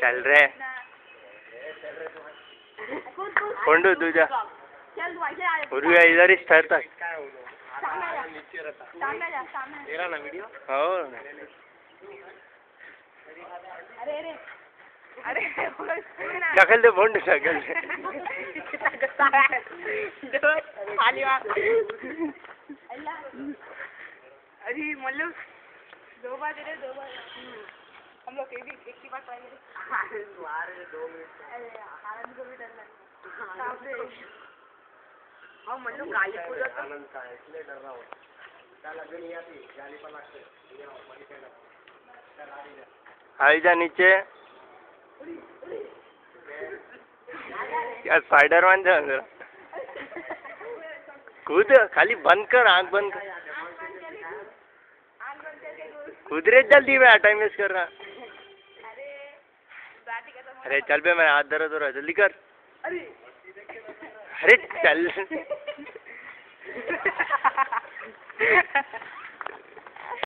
चल रे कूद कूद कोंडू तुझा आ इधर ही जा सामने ना वीडियो हो? दे बोंड ढकल अरे, मल्लू। दो बार दे रहे दो बार। हम लोग एक भी एक ही बार ट्राई करें दो मिनट अरे आनंद को भी डर लगता मल्लू आनंद का है इसलिए डर रहा हूँ। क्या लग नहीं आती गाली पर लगते ये आओ, बड़ी कहना। चल, आ रही है। आई जा नीचे। यार स्पाइडरमैन जा कूद खाली बंद कर आँख बंद कर। कूद रे जल्दी मैं टाइम वेस्ट कर रहा। अरे चल बे मेरा हाथ दर्द हो रहा है जल्दी कर। अरे चल।